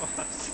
was.